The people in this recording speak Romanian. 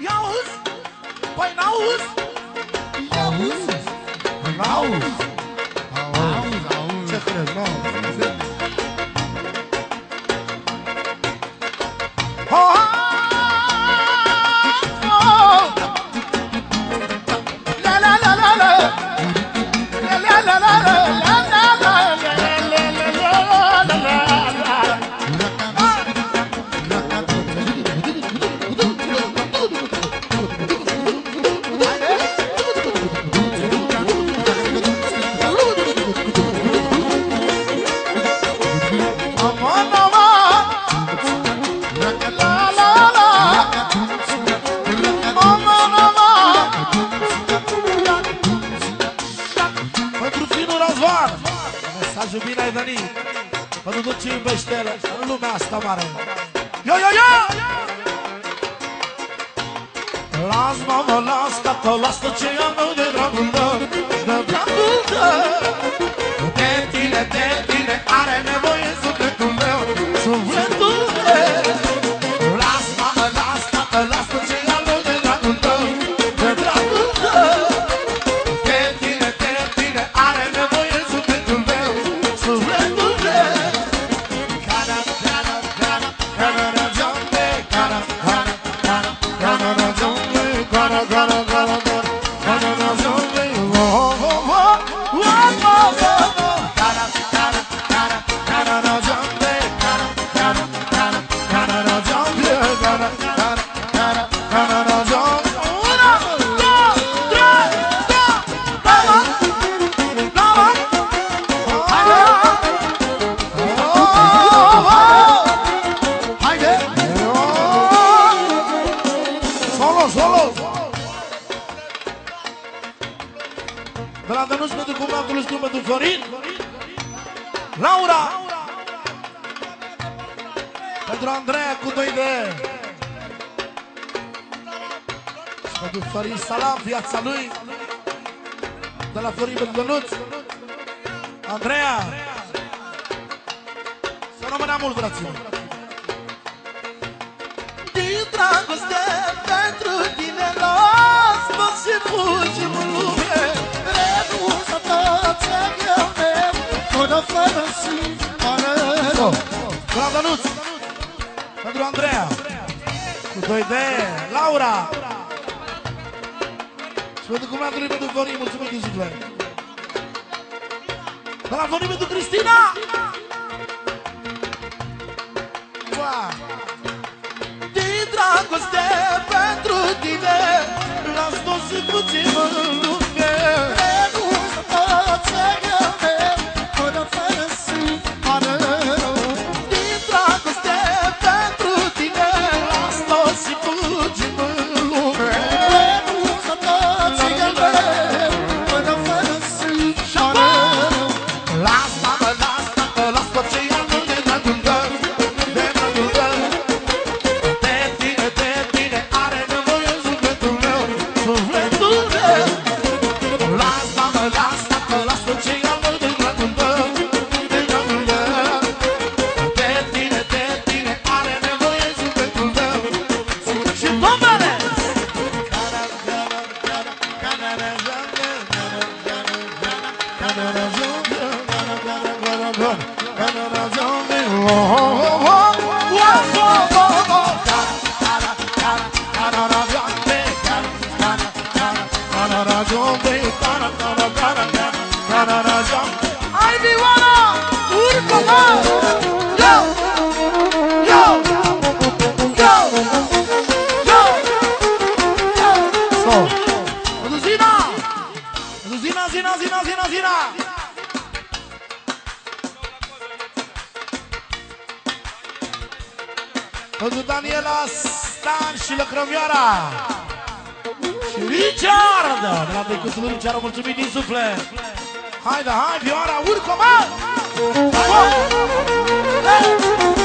Yavuz, Bay Navuz. Yavuz, Navuz. mădălii Mă duc și în beștelă În lumea asta mare Yo, yo, yo! Las, mamă, las, tată, las tot ce am de dragul tău De dragul Αγανούς με του κουμάκουλους του με Laura, Φλωρίν Λάουρα Pentru Andreea cu 2 de. Și pentru Florin Salam, viața lui. De la Florin Bălgănuț Andreea! Să rămânea mult, braților fărăsit Bravo, Danuț! Pentru Andreea Cu 2D, Laura Și pentru cumnatului pentru Voni, mulțumesc din suflet De la Voni pentru Cristina! Wow! Dintra Para Pentru Daniela Stan și Lăcrămioara Și Richard De la decusul lui Richard, mulțumit din suflet Haide, hai, Vioara, urcă, mă! Bravo! Da!